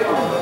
两个。